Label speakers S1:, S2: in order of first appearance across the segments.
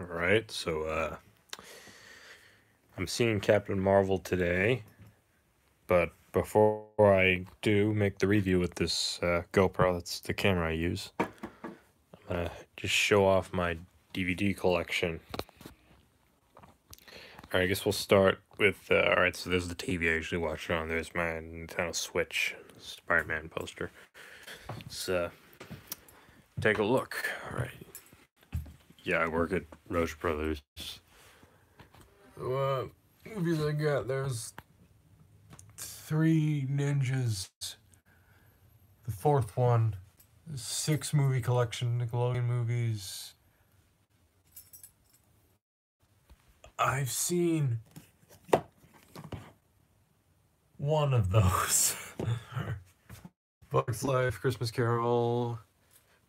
S1: All right, so uh, I'm seeing Captain Marvel today, but before I do make the review with this uh, GoPro, that's the camera I use, I'm gonna just show off my DVD collection. All right, I guess we'll start with, uh, all right, so there's the TV I usually watch it on. There's my Nintendo Switch Spider-Man poster. Let's uh, take a look. All right. Yeah, I work at Roche Brothers.
S2: Uh, movies I got, there's three ninjas. The fourth one, six movie collection, Nickelodeon movies. I've seen one of those. Bugs Life, Christmas Carol,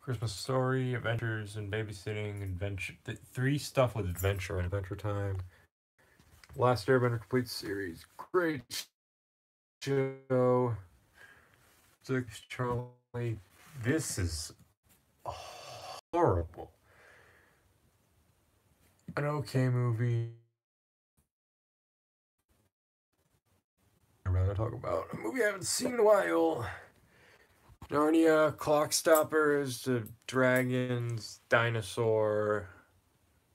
S2: Christmas Story, Adventures and Babysitting, Adventure. Th- three stuff with Adventure and Adventure Time. Last Airbender Complete Series. Great show. Six Charlie. This is horrible. An okay movie. I'd rather talk about a movie I haven't seen in a while. Narnia, Clock Stoppers, the Dragons, Dinosaur.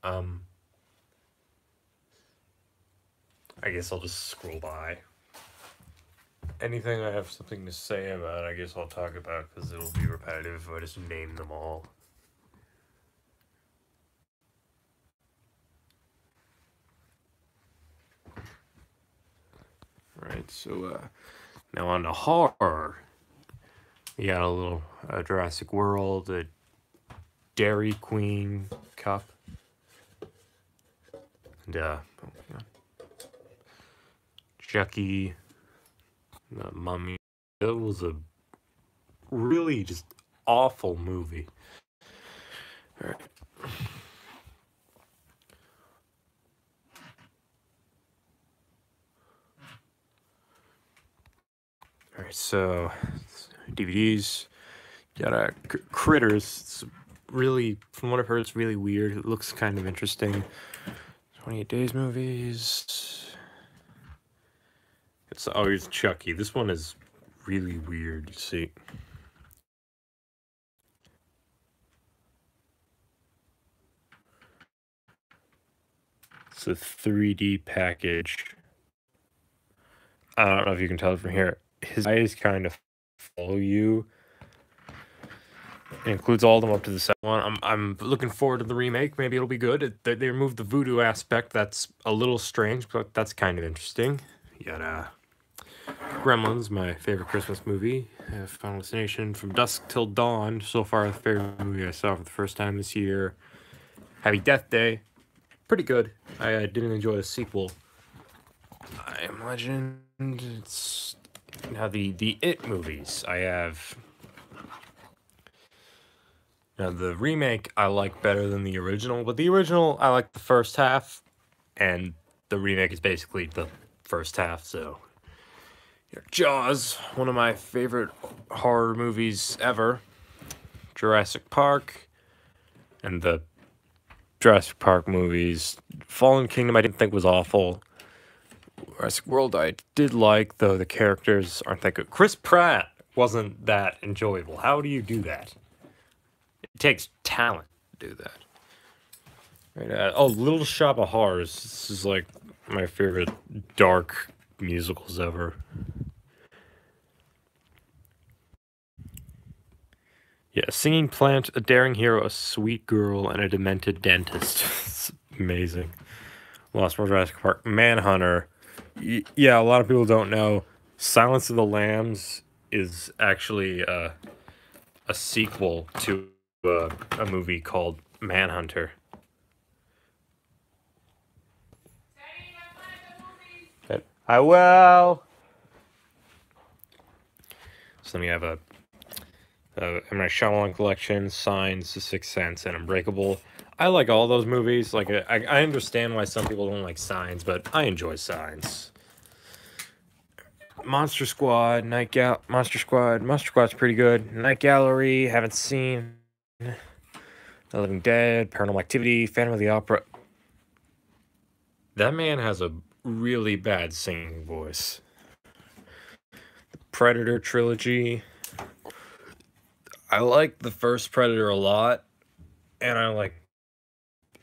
S2: Um,
S1: I guess I'll just scroll by.
S2: anything I have something to say about, I guess I'll talk about because it'll be repetitive if I just name them all.
S1: Right, so uh, now on to horror. We got a little uh, Jurassic World, a Dairy Queen cup, and uh, Chucky, the Mummy. It was a really just awful movie. All right. All right, so DVDs got a Critters. It's really, from what I've heard, it's really weird. It looks kind of interesting. 28 Days movies. It's always Chucky. This one is really weird. You see. It's a 3D package. I don't know if you can tell from here. His eyes kind of follow you. It includes all of them up to the second one. I'm I'm looking forward to the remake. Maybe it'll be good. It, they, they removed the voodoo aspect. That's a little strange, but that's kind of interesting. Got uh, Gremlins, my favorite Christmas movie. Uh, Final Destination, From Dusk Till Dawn. So far, the favorite movie I saw for the first time this year. Happy Death Day, pretty good. I uh, didn't enjoy the sequel. I Am Legend. It's now the the It movies. I have. Now the remake I like better than the original, but the original I like the first half, and the remake is basically the first half. So, Jaws, one of my favorite horror movies ever. Jurassic Park, and the Jurassic Park movies. Fallen Kingdom I didn't think was awful. Jurassic World I did like, though the characters aren't that good. Chris Pratt wasn't that enjoyable. How do you do that? It takes talent to do that. Right, uh, oh, Little Shop of Horrors. This is like my favorite dark musicals ever. Yeah, singing plant, a daring hero, a sweet girl, and a demented dentist. it's amazing. Lost World Jurassic Park, Manhunter. Yeah, a lot of people don't know. Silence of the Lambs is actually uh, a sequel to uh, a movie called Manhunter. I will. So then we have a uh, M. Night Shyamalan collection, Signs, The Sixth Sense, and Unbreakable. I like all those movies. Like uh, I, I understand why some people don't like Signs, but I enjoy Signs. Monster Squad, Night Monster Squad, Monster Squad's pretty good. Night Gallery, haven't seen. The Living Dead, Paranormal Activity, Phantom of the Opera. That man has a really bad singing voice. The Predator trilogy. I like the first Predator a lot, and I like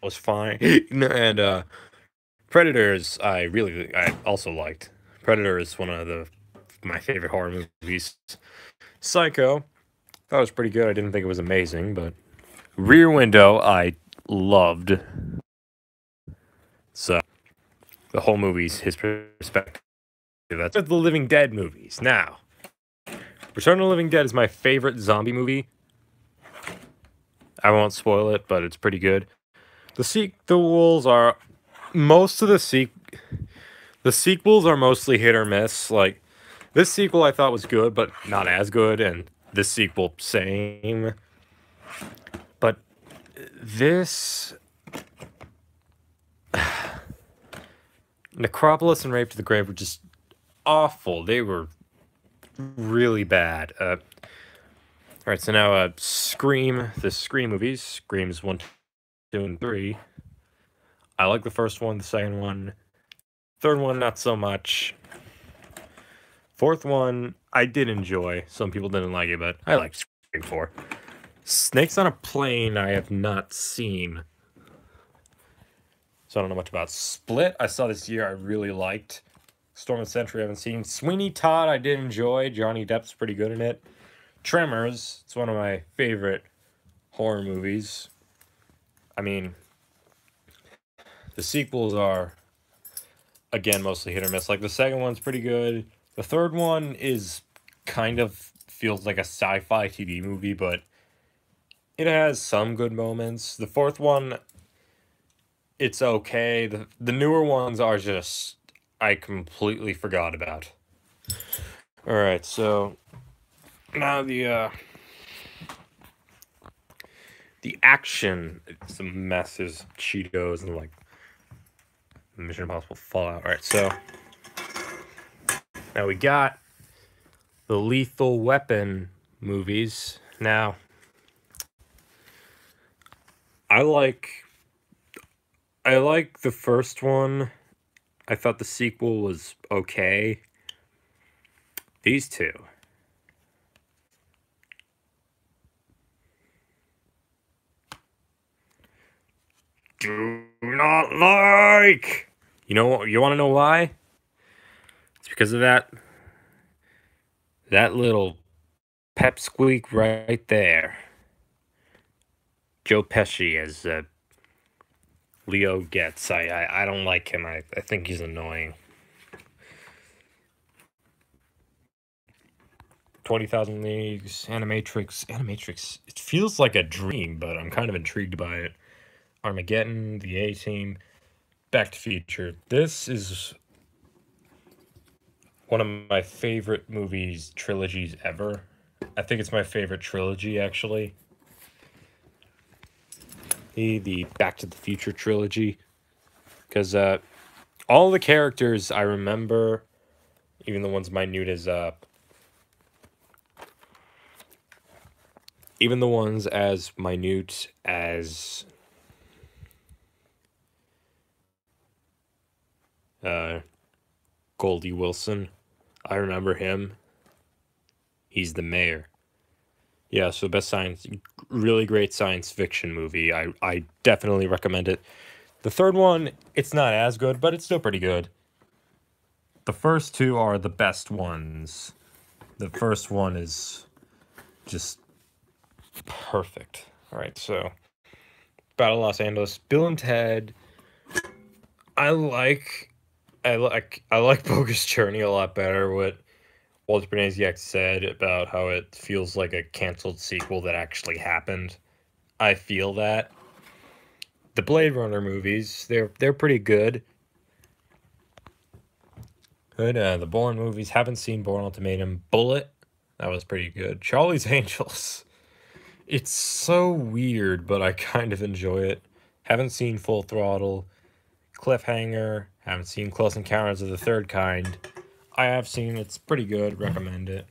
S1: was fine. and uh Predators I really I also liked. Predator is one of the my favorite horror movies. Psycho, that was pretty good. I didn't think it was amazing, but Rear Window I loved. So the whole movie's his perspective. That's the Living Dead movies. Now, Return of the Living Dead is my favorite zombie movie. I won't spoil it, but it's pretty good. The sequels are most of the sequ the sequels are mostly hit or miss. Like this sequel I thought was good, but not as good, and this sequel same. But this Necropolis and Rave to the Grave were just awful. They were really bad. Uh, all right, so now uh, Scream, the Scream movies, Screams 1, 2, and 3. I like the first one, the second one, third one, not so much. Fourth one, I did enjoy. Some people didn't like it, but I liked Scream 4. Snakes on a Plane, I have not seen. So I don't know much about Split. I saw this year, I really liked. Storm of Century, I haven't seen. Sweeney Todd, I did enjoy. Johnny Depp's pretty good in it. Tremors, it's one of my favorite horror movies. I mean, the sequels are, again, mostly hit or miss. Like, the second one's pretty good. The third one is kind of feels like a sci fi TV movie, but it has some good moments. The fourth one, it's okay. The, the newer ones are just, I completely forgot about. All right, so now the, uh, the action, it's a mess. There's Cheetos and like Mission Impossible Fallout. All right, so now we got the Lethal Weapon movies. Now, I like I like the first one. I thought the sequel was okay. These two. Do not like. You know you want to know why? It's because of that that little pep squeak right there. Joe Pesci as uh, Leo Getz. I, I I don't like him. I, I think he's annoying. 20,000 Leagues, Animatrix. Animatrix, it feels like a dream, but I'm kind of intrigued by it. Armageddon, The A Team, Back to Future. This is one of my favorite movies, trilogies ever. I think it's my favorite trilogy, actually. The, the Back to the Future trilogy. Because uh, all the characters I remember, even the ones minute as uh, even the ones as minute as uh, Goldie Wilson. I remember him. He's the mayor. Yeah, so best science, really great science fiction movie. I, I definitely recommend it. The third one, it's not as good, but it's still pretty good. The first two are the best ones. The first one is just perfect. All right, so Battle Los Angeles, Bill and Ted. I like I like I like Bogus Journey a lot better. What Walter Banasiak said about how it feels like a canceled sequel that actually happened. I feel that. The Blade Runner movies, they're they're pretty good. Good. Uh, the Bourne movies, haven't seen Bourne Ultimatum. Bullet that was pretty good. Charlie's Angels, it's so weird, but I kind of enjoy it. Haven't seen Full Throttle. Cliffhanger, haven't seen Close Encounters of the Third Kind. I have seen it's pretty good. Recommend it.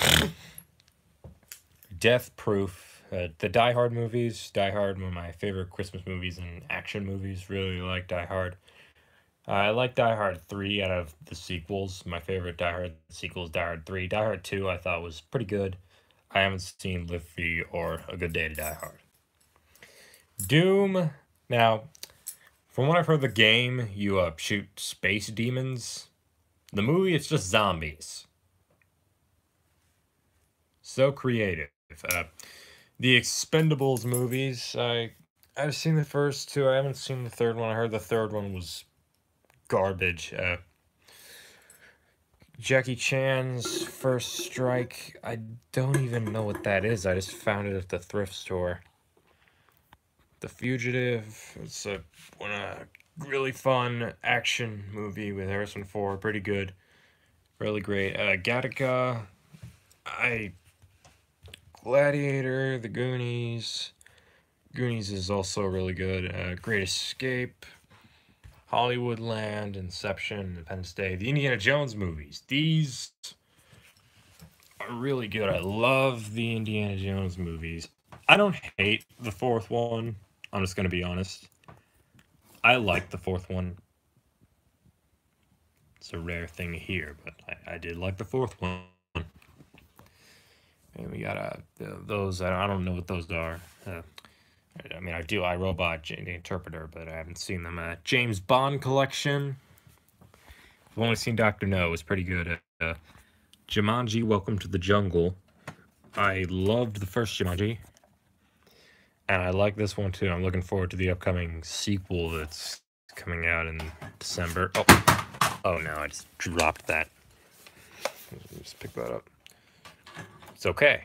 S1: Death Proof. Uh, the Die Hard movies. Die Hard, one of my favorite Christmas movies and action movies. Really like Die Hard. Uh, I like Die Hard 3 out of the sequels. My favorite Die Hard sequel is Die Hard 3. Die Hard 2 I thought was pretty good. I haven't seen Live or A Good Day to Die Hard. Doom. Now, from what I've heard, the game, you uh, shoot space demons. The movie, it's just zombies. So creative. Uh, the Expendables movies, I I've seen the first two. I haven't seen the third one. I heard the third one was garbage. Uh, Jackie Chan's First Strike. I don't even know what that is. I just found it at the thrift store. The Fugitive. It's a a really fun action movie with Harrison Ford. Pretty good. Really great. Uh, Gattaca. I. Gladiator. The Goonies. Goonies is also really good. Uh, Great Escape. Hollywoodland, Inception, Independence Day, the Indiana Jones movies. These are really good. I love the Indiana Jones movies. I don't hate the fourth one. I'm just going to be honest. I like the fourth one. It's a rare thing here, but I, I did like the fourth one. And we got uh, those, I don't know what those are. Uh, I mean, I do I Robot, the Interpreter, but I haven't seen them. Uh, James Bond collection. I've only seen Doctor No. It was pretty good. Uh, Jumanji: Welcome to the Jungle. I loved the first Jumanji, and I like this one too. I'm looking forward to the upcoming sequel that's coming out in December. Oh, oh no! I just dropped that. Just pick that up. It's okay.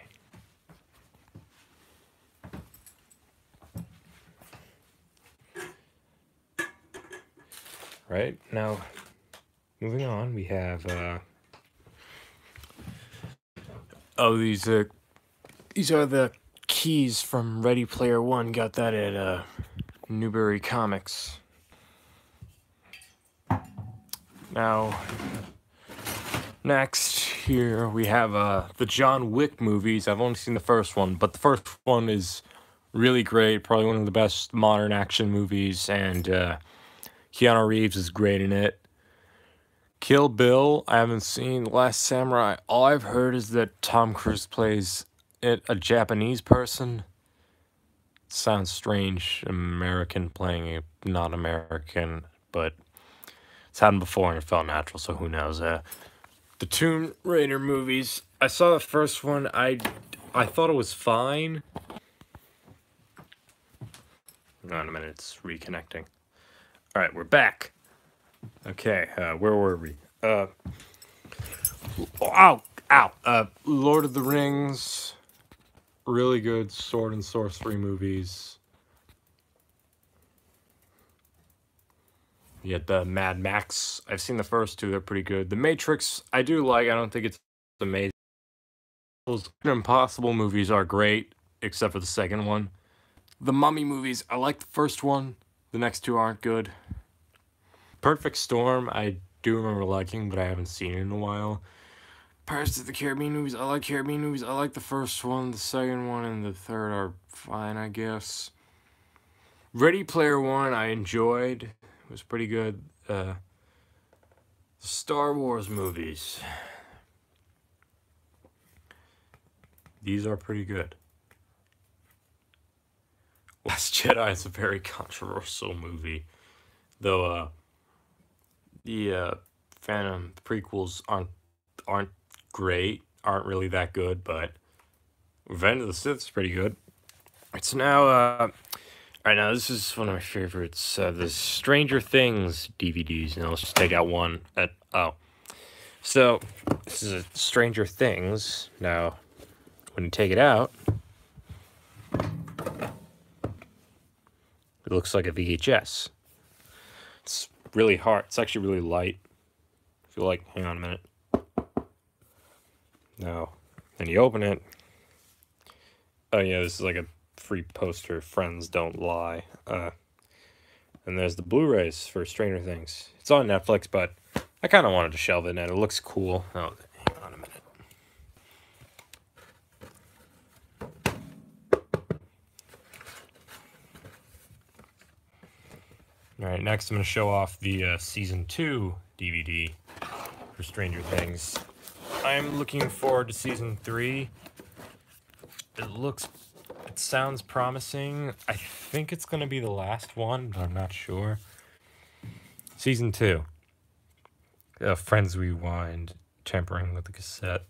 S1: right now moving on we have uh oh these uh these are the keys from ready player one got that at uh newbury comics now next here we have uh the john wick movies i've only seen the first one but the first one is really great probably one of the best modern action movies and uh Keanu Reeves is great in it. Kill Bill, I haven't seen. Last Samurai, all I've heard is that Tom Cruise plays it a Japanese person. Sounds strange, American playing a not American, but it's happened before and it felt natural, so who knows. Uh, the Tomb Raider movies, I saw the first one, I, I thought it was fine. Hang on a minute, it's reconnecting. All right, we're back. Okay, uh, where were we? Uh, ow, ow. Uh, Lord of the Rings, really good sword and sorcery movies. You get the Mad Max. I've seen the first two; they're pretty good. The Matrix, I do like. I don't think it's amazing. Those Impossible movies are great, except for the second one. The Mummy movies, I like the first one. The next two aren't good. Perfect Storm, I do remember liking, but I haven't seen it in a while. Pirates of the Caribbean movies, I like Caribbean movies. I like the first one, the second one, and the third are fine, I guess. Ready Player One, I enjoyed. It was pretty good. Uh, Star Wars movies. These are pretty good. Last Jedi is a very controversial movie, though. Uh, the uh, Phantom prequels aren't aren't great, aren't really that good, but Revenge of the Sith is pretty good. It's now. Uh, right now, this is one of my favorites. Uh, the Stranger Things DVDs. Now let's just take out one. At oh, so this is a Stranger Things. Now, when you take it out. It looks like a VHS. It's really hard. It's actually really light. If you like, hang on a minute. No. And you open it. Oh, yeah, this is like a free poster, Friends Don't Lie. Uh, and there's the Blu-rays for Stranger Things. It's on Netflix, but I kind of wanted to shelve it, and it looks cool. Oh, hang on a minute. All right, next I'm going to show off the uh, Season 2 DVD for Stranger Things. I'm looking forward to season three. It looks, it sounds promising. I think it's going to be the last one, but I'm not sure. Season two. Uh, Friends Rewind, tampering with the cassette.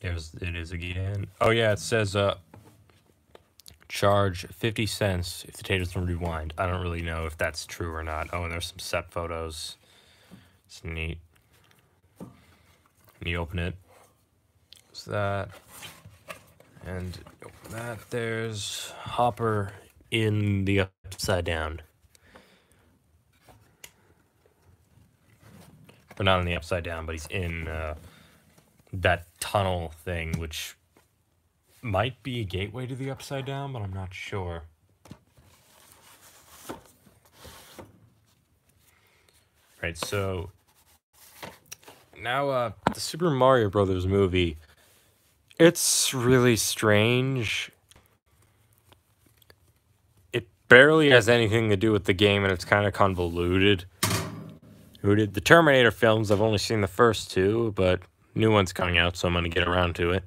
S1: There's, it is again. Oh yeah, it says uh, charge 50 cents if the tapes don't rewind. I don't really know if that's true or not. Oh, and there's some set photos. It's neat. And you open it. What's that? And that. There's Hopper in the upside down. Or not in the upside down, but he's in uh, that tunnel thing, which might be a gateway to the upside down, but I'm not sure. Right, so now uh the Super Mario Brothers movie it's really strange. It barely has anything to do with the game and it's kind of convoluted. Who did the Terminator films? I've only seen the first two, but new one's coming out, so I'm to get around to it.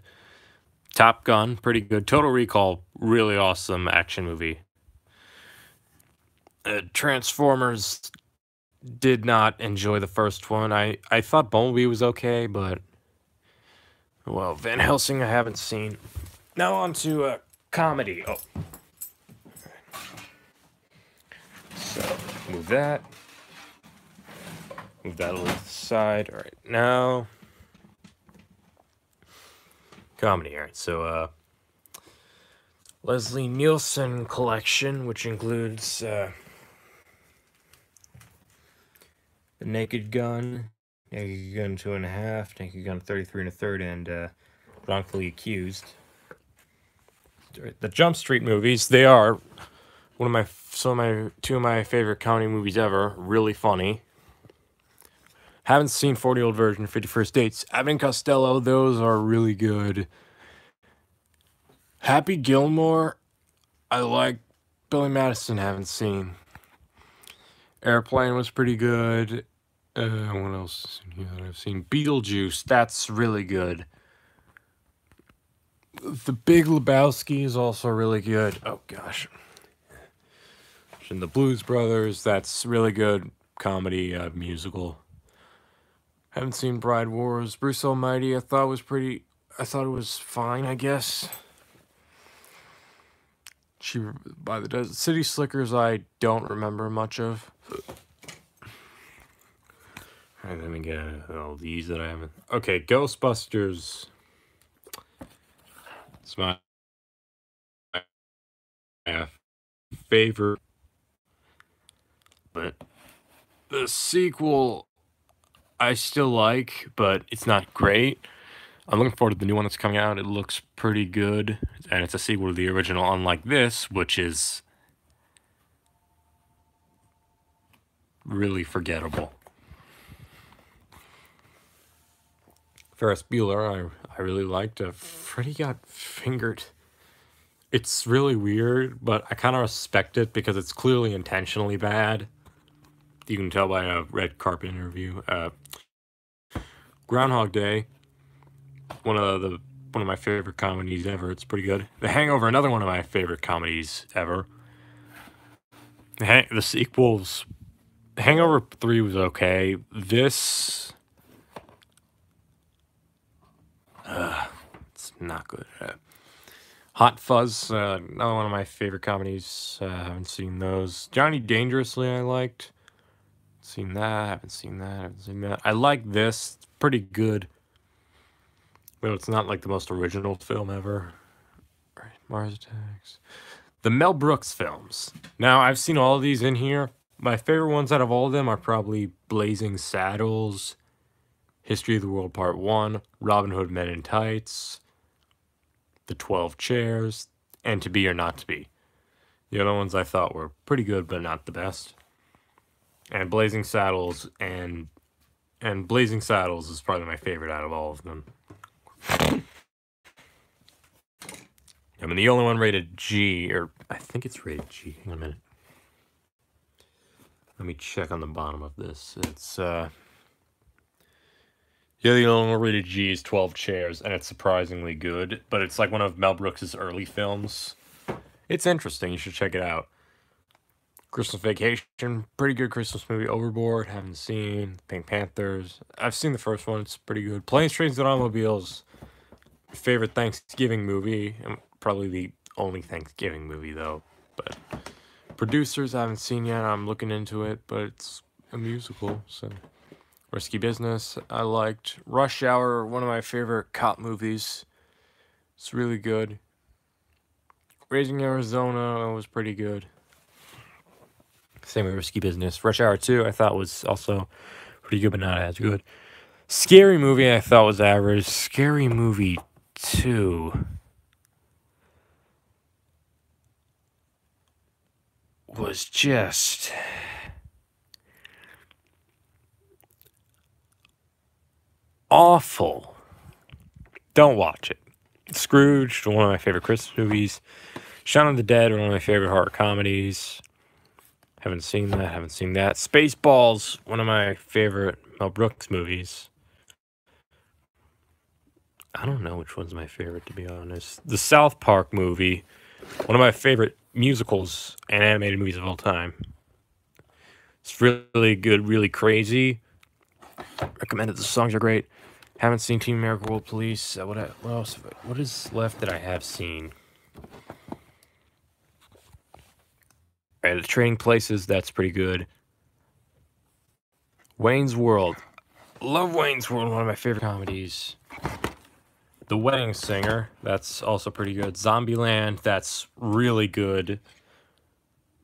S1: Top Gun, pretty good. Total Recall, really awesome action movie. Uh, Transformers, did not enjoy the first one. I, I thought Bumblebee was okay, but well, Van Helsing I haven't seen. Now on to uh, comedy. Oh. So, move that. Move that a little to the side. All right, now. Comedy, all right. So, uh, Leslie Nielsen collection, which includes uh, The Naked Gun, Naked Gun two and a half, Naked Gun 33 and a third, and uh, Wrongfully Accused. The Jump Street movies, they are one of my, some of my, two of my favorite comedy movies ever. Really funny. Haven't seen 40 Old Version, 51st Dates. Abbott and Costello, those are really good. Happy Gilmore, I like. Billy Madison, haven't seen. Airplane was pretty good. Uh, what else that I've seen? Beetlejuice, that's really good. The Big Lebowski is also really good. Oh gosh. And the Blues Brothers, that's really good comedy uh, musical. Haven't seen Bride Wars. Bruce Almighty, I thought was pretty. I thought it was fine, I guess. She by the City Slickers, I don't remember much of. And then again, all these that I haven't. Okay, Ghostbusters. It's my favorite. But the sequel, I still like, but it's not great. I'm looking forward to the new one that's coming out. It looks pretty good, and it's a sequel to the original, unlike this, which is really forgettable. Ferris Bueller, I, I really liked. Uh, Freddy got fingered. It's really weird, but I kind of respect it because it's clearly intentionally bad. You can tell by a red carpet interview. Uh, Groundhog Day, one of the one of my favorite comedies ever. It's pretty good. The Hangover, another one of my favorite comedies ever. The, hang- the sequels, Hangover Three was okay. This uh, it's not good. Uh, Hot Fuzz, uh, another one of my favorite comedies. Uh, haven't seen those. Johnny Dangerously, I liked. Seen that. Haven't seen that. Haven't seen that. I like this. It's pretty good. But it's not like the most original film ever. Right, Mars Attacks. The Mel Brooks films. Now, I've seen all of these in here. My favorite ones out of all of them are probably Blazing Saddles, History of the World Part 1, Robin Hood Men in Tights, The 12 Chairs, and To Be or Not to Be. The other ones I thought were pretty good, but not the best. And Blazing Saddles and and Blazing Saddles is probably my favorite out of all of them. I mean, the only one rated G, or I think it's rated G. Hang on a minute. Let me check on the bottom of this. It's uh yeah, the only rated G is 12 chairs, and it's surprisingly good, but it's like one of Mel Brooks's early films. It's interesting, you should check it out. Christmas Vacation, pretty good Christmas movie. Overboard, haven't seen. Pink Panthers, I've seen the first one, it's pretty good. Planes, Trains, and Automobiles, favorite Thanksgiving movie, and probably the only Thanksgiving movie though, but producers I haven't seen yet, I'm looking into it, but it's a musical, so... Risky Business, I liked. Rush Hour, one of my favorite cop movies. It's really good. Raising Arizona was pretty good. Same with Risky Business. Rush Hour 2, I thought was also pretty good, but not as good. Scary Movie, I thought was average. Scary Movie 2 was just awful. Don't watch it. Scrooge, one of my favorite Christmas movies. Shaun of the Dead, one of my favorite horror comedies. Haven't seen that, haven't seen that. Spaceballs, one of my favorite Mel Brooks movies. I don't know which one's my favorite, to be honest. The South Park movie, one of my favorite musicals and animated movies of all time. It's really good, really crazy. Recommended. The songs are great. Haven't seen Team America World Police. Uh, what, what else? What is left that I have seen? Alright, the Trading Places. That's pretty good. Wayne's World. Love Wayne's World. One of my favorite comedies. The Wedding Singer. That's also pretty good. Zombieland. That's really good.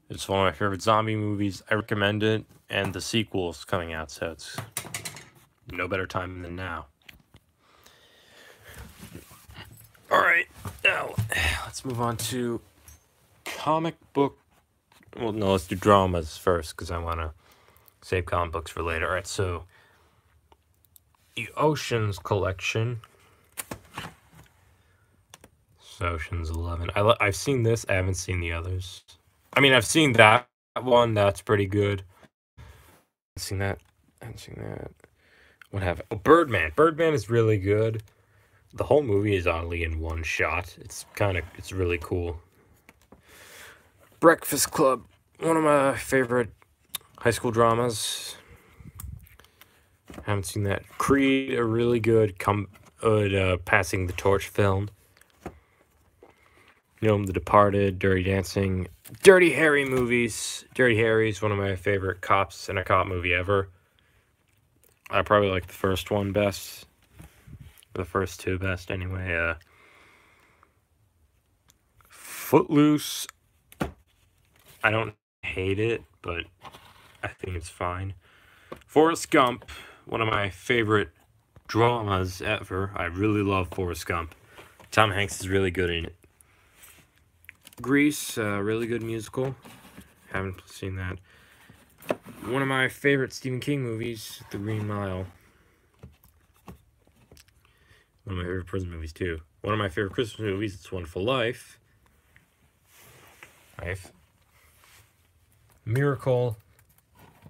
S1: It's one of my favorite zombie movies. I recommend it. And the sequel's coming out, so it's no better time than now. All right, now let's move on to comic book. Well, no, let's do dramas first because I want to save comic books for later. All right, so the Oceans collection. Oceans Eleven. I I've seen this. I haven't seen the others. I mean, I've seen that one. That's pretty good. I've seen that. I haven't seen that. What have Oh, Birdman. Birdman is really good. The whole movie is oddly in one shot. It's kind of it's really cool. Breakfast Club, one of my favorite high school dramas. Haven't seen that. Creed, a really good come uh, passing the torch film. Know, The Departed, Dirty Dancing, Dirty Harry movies. Dirty Harry is one of my favorite cops in a cop movie ever. I probably like the first one best. The first two best, anyway. Uh, Footloose. I don't hate it, but I think it's fine. Forrest Gump, one of my favorite dramas ever. I really love Forrest Gump. Tom Hanks is really good in it. Grease, uh, really good musical. Haven't seen that. One of my favorite Stephen King movies, The Green Mile. One of my favorite prison movies, too. One of my favorite Christmas movies, It's Wonderful Life. Life. Miracle.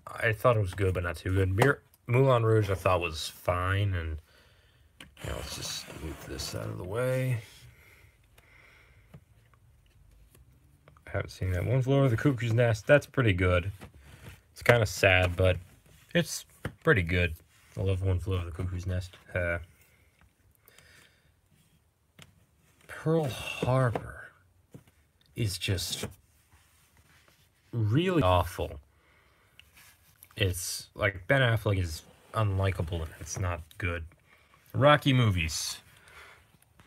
S1: I thought it was good, but not too good. Mir Moulin Rouge, I thought was fine, and yeah, let's just move this out of the way. Haven't seen that. One Flew Over the Cuckoo's Nest. That's pretty good. It's kind of sad, but it's pretty good. I love One Flew Over the Cuckoo's Nest. Uh, Pearl Harbor is just really awful. It's like Ben Affleck is unlikable and it's not good. Rocky movies.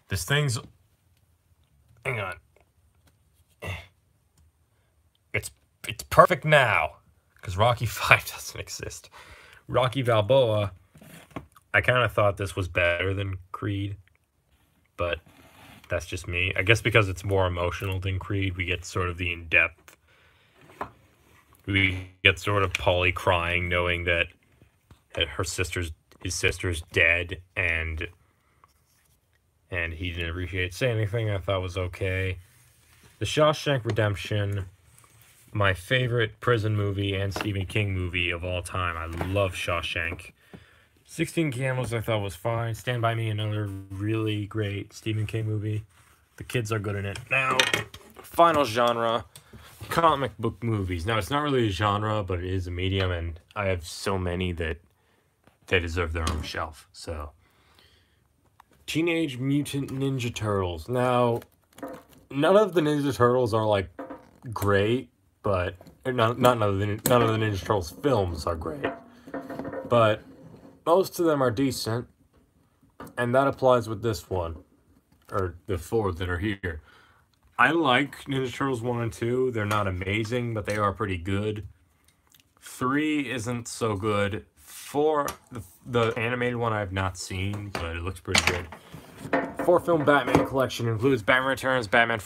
S1: This thing's. Hang on. It's perfect now because Rocky 5 doesn't exist. Rocky Balboa, I kind of thought this was better than Creed, but that's just me. I guess because it's more emotional than Creed, we get sort of the in depth. We get sort of Paulie crying, knowing that, that her sister's his sister's dead, and and he didn't appreciate say anything. I thought was okay. The Shawshank Redemption my favorite prison movie and Stephen King movie of all time. I love Shawshank. 16 Candles I thought was fine. Stand By Me, another really great Stephen King movie. The kids are good in it. Now, final genre comic book movies. Now, it's not really a genre, but it is a medium, and I have so many that they deserve their own shelf. So, Teenage Mutant Ninja Turtles. Now, none of the Ninja Turtles are like great, but eh, not none of the none of the Ninja Turtles films are great, but most of them are decent, and that applies with this one, or the four that are here. I like Ninja Turtles 1 and 2. They're not amazing, but they are pretty good. 3 isn't so good. 4, the, the animated one I have not seen, but it looks pretty good. 4 film Batman collection includes Batman Returns, Batman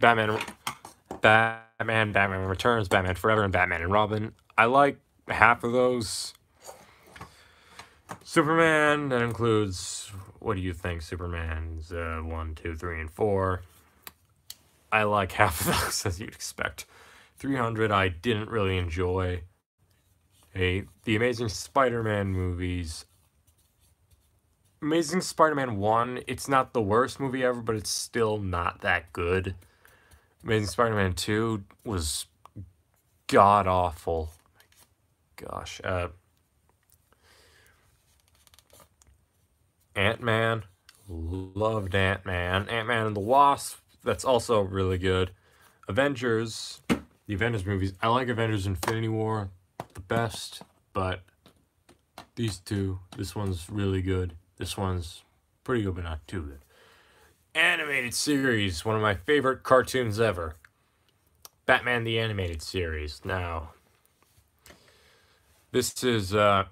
S1: Batman Batman, Batman Returns, Batman Forever, and Batman and Robin. I like half of those. Superman, that includes, what do you think, Superman's uh, 1, 2, 3, and 4. I like half of those, as you'd expect. 300 I didn't really enjoy. Hey, the Amazing Spider-Man movies. Amazing Spider-Man 1, it's not the worst movie ever, but it's still not that good. Amazing Spider-Man 2 was god awful. Gosh, uh Ant-Man, loved Ant-Man. Ant-Man and the Wasp, that's also really good. Avengers, the Avengers movies. I like Avengers Infinity War the best, but these two, this one's really good. This one's pretty good, but not too good. Animated series, one of my favorite cartoons ever. Batman the Animated Series. Now, this is, uh,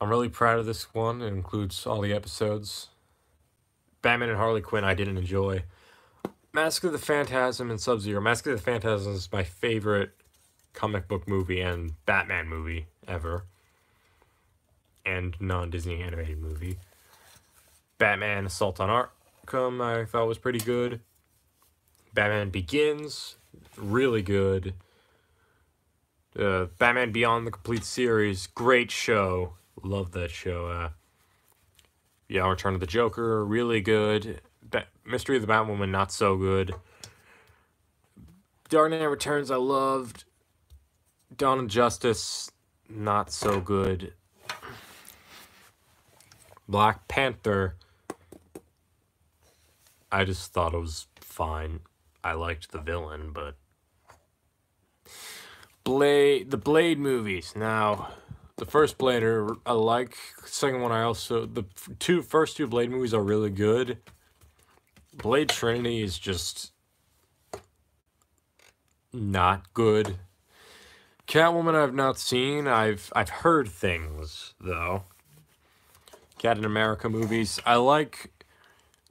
S1: I'm really proud of this one. It includes all the episodes. Batman and Harley Quinn, I didn't enjoy. Mask of the Phantasm and Sub Zero. Mask of the Phantasm is my favorite comic book movie and Batman movie ever. And non Disney animated movie. Batman Assault on Arkham, I thought was pretty good. Batman Begins, really good. Uh, Batman Beyond the Complete Series, great show. Love that show. Uh, yeah, Return of the Joker, really good. Ba- Mystery of the Batwoman, not so good. Dark Knight Returns, I loved. Dawn of Justice, not so good. Black Panther, I just thought it was fine. I liked the villain, but Blade, the Blade movies. Now, the first Blader I like. Second one I also the two first two Blade movies are really good. Blade Trinity is just not good. Catwoman I've not seen. I've I've heard things though. Captain America movies. I like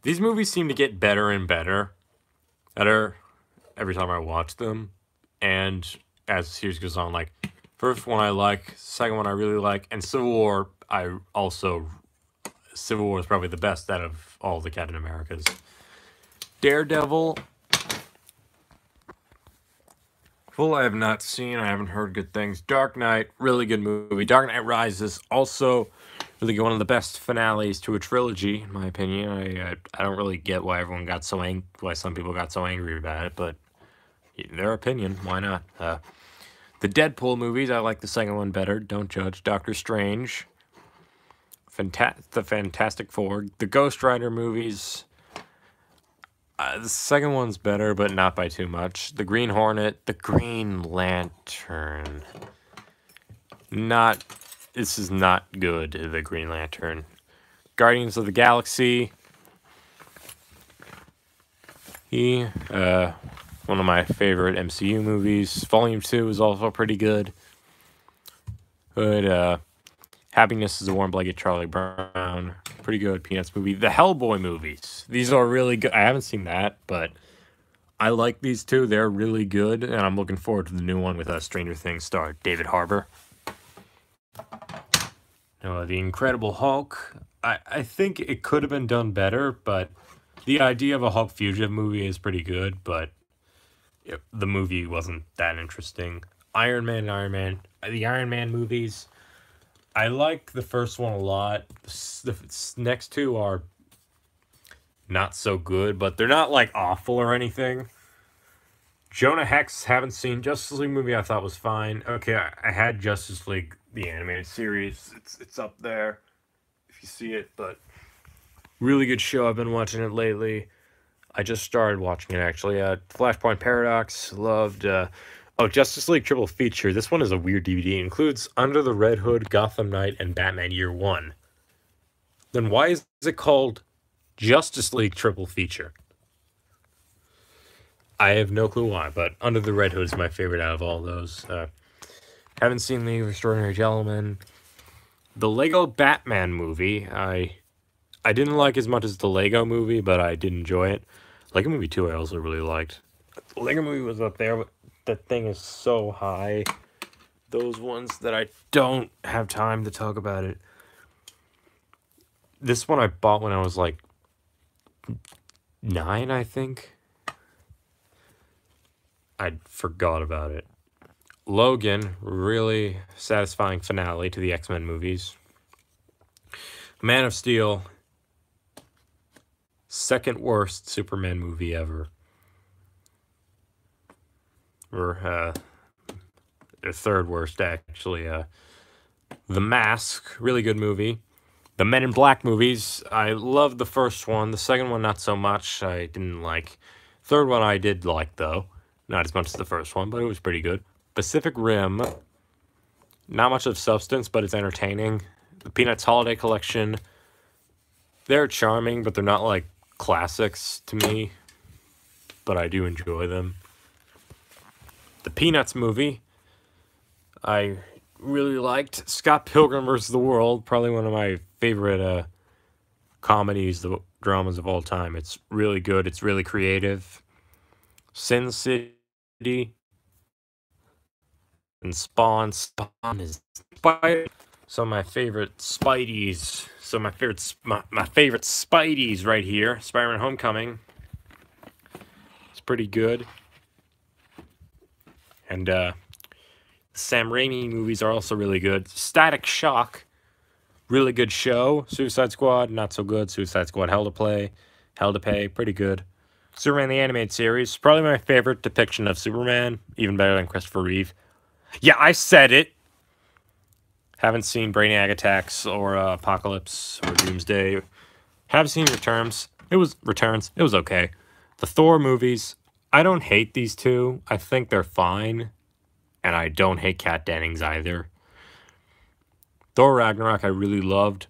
S1: these movies seem to get better and better. Better every time I watch them. And as the series goes on, like first one I like, second one I really like, and Civil War I also Civil War is probably the best out of all the Captain Americas. Daredevil. Full I have not seen. I haven't heard good things. Dark Knight, really good movie. Dark Knight Rises, also really think One of the best finales to a trilogy, in my opinion. I I, I don't really get why everyone got so ang- why some people got so angry about it, but in their opinion. Why not? Uh, the Deadpool movies, I like the second one better. Don't judge. Doctor Strange, Fanta- the Fantastic Four, the Ghost Rider movies. Uh, the second one's better, but not by too much. The Green Hornet, the Green Lantern. Not. This is not good, the Green Lantern. Guardians of the Galaxy. He, uh, one of my favorite MCU movies. Volume 2 is also pretty good. Good, uh, Happiness is a Warm Blanket, Charlie Brown. Pretty good Peanuts movie. The Hellboy movies. These are really good. I haven't seen that, but I like these two. They're really good, and I'm looking forward to the new one with uh, Stranger Things star David Harbour. Uh, the Incredible Hulk. I, I think it could have been done better, but the idea of a Hulk fugitive movie is pretty good, but the movie wasn't that interesting. Iron Man, Iron Man, the Iron Man movies. I like the first one a lot. The next two are not so good, but they're not like awful or anything. Jonah Hex, haven't seen Justice League movie. I thought was fine. Okay, I, I had Justice League the animated series. It's it's up there if you see it, but really good show. I've been watching it lately. I just started watching it actually. Uh, Flashpoint Paradox loved. Uh, oh, Justice League triple feature. This one is a weird DVD. It includes Under the Red Hood, Gotham Knight, and Batman Year One. Then why is it called Justice League triple feature? I have no clue why, but Under the Red Hood is my favorite out of all those. Uh, haven't seen the Extraordinary Gentleman. The Lego Batman movie, I I didn't like as much as the Lego movie, but I did enjoy it. Lego movie 2 I also really liked. The Lego movie was up there, but the thing is so high. Those ones that I don't have time to talk about it. This one I bought when I was like nine, I think. I forgot about it. Logan, really satisfying finale to the X Men movies. Man of Steel, second worst Superman movie ever. Or uh, their third worst, actually. Uh, the Mask, really good movie. The Men in Black movies, I loved the first one. The second one, not so much. I didn't like. Third one, I did like though. Not as much as the first one, but it was pretty good. Pacific Rim, not much of substance, but it's entertaining. The Peanuts Holiday Collection, they're charming, but they're not like classics to me, but I do enjoy them. The Peanuts movie, I really liked. Scott Pilgrim vs. the World, probably one of my favorite uh, comedies, the dramas of all time. It's really good. It's really creative. Sin City and Spawn. Spawn is Spider. some of my favorite Spideys. So my favorite my, my favorite Spideys right here. Spider-Man Homecoming. It's pretty good. And uh Sam Raimi movies are also really good. Static Shock, really good show. Suicide Squad, not so good. Suicide Squad, hell to play, hell to pay, pretty good. Superman the Animated Series, probably my favorite depiction of Superman, even better than Christopher Reeve. Yeah, I said it. Haven't seen Brainiac Attacks or uh, Apocalypse or Doomsday. Have seen Returns. It was Returns. It was okay. The Thor movies. I don't hate these two. I think they're fine, and I don't hate Kat Dennings either. Thor Ragnarok I really loved.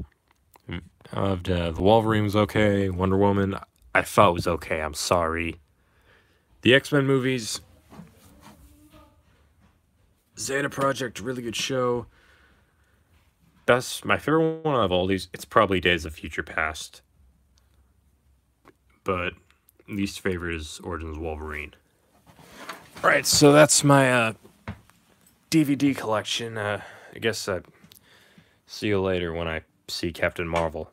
S1: Loved uh, the Wolverine was okay. Wonder Woman I thought was okay. I'm sorry. The X Men movies. Zeta Project, really good show. Best, my favorite one of all these, it's probably Days of Future Past. But least favorite is Origins Wolverine. Right, so that's my uh, DVD collection. Uh, I guess I see you later when I see Captain Marvel.